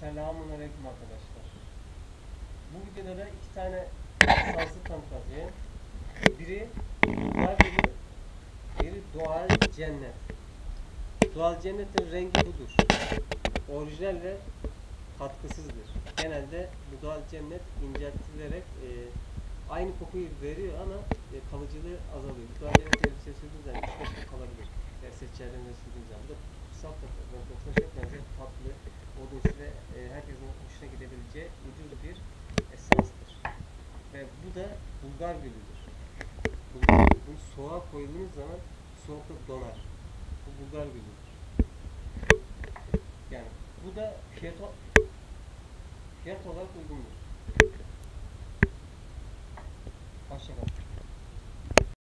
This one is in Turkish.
Selamun Aleyküm arkadaşlar. Bu videoda da iki tane esansı tanıtacağım. Biri gülü, biri Doğal Cennet. Doğal Cennet'in rengi budur. Orijinal ve katkısızdır. Genelde bu Doğal Cennet inceltilerek e, aynı kokuyu veriyor ama e, kalıcılığı azalıyor. Doğal Cennet elbise sürdüğünüz zaman 3-5 gün kalabilir. Yani seçerlerinde sürdüğünüz zaman. Da Ve bu da Bulgar gülüdür. Bulgar. Bunu soğuğa koyduğunuz zaman soğukta donar. Bu Bulgar gülüdür. Yani bu da fiyat, fiyat olarak uygundur.